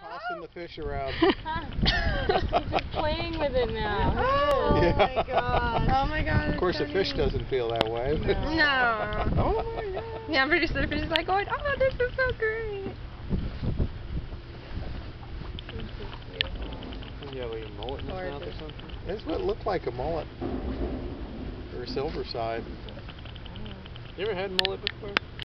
tossing the fish around. He's just playing with it now. Oh, oh. Yeah. my god. Oh my god. Of course, the fish doesn't feel that way. No. No. oh my god. Yeah, I'm pretty sure the fish is like going, oh, this is so great. Yeah, like a mullet in his mouth or something? That's what looked like a mullet. Or a silver side. Oh. You ever had mullet before?